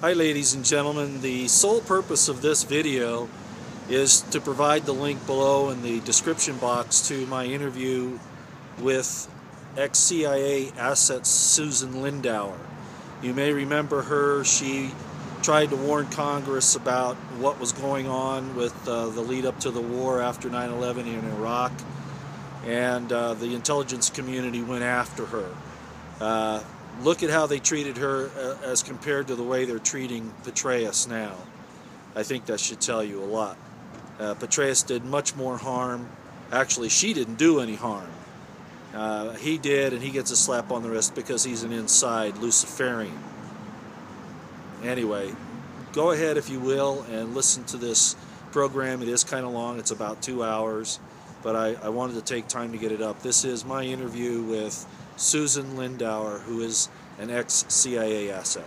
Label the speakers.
Speaker 1: Hi ladies and gentlemen, the sole purpose of this video is to provide the link below in the description box to my interview with ex-CIA asset Susan Lindauer. You may remember her, she tried to warn Congress about what was going on with uh, the lead up to the war after 9-11 in Iraq and uh, the intelligence community went after her. Uh, look at how they treated her uh, as compared to the way they're treating Petraeus now. I think that should tell you a lot. Uh, Petraeus did much more harm. Actually, she didn't do any harm. Uh, he did, and he gets a slap on the wrist because he's an inside Luciferian. Anyway, go ahead, if you will, and listen to this program. It is kind of long, it's about two hours, but I, I wanted to take time to get it up. This is my interview with Susan Lindauer, who is an ex CIA asset.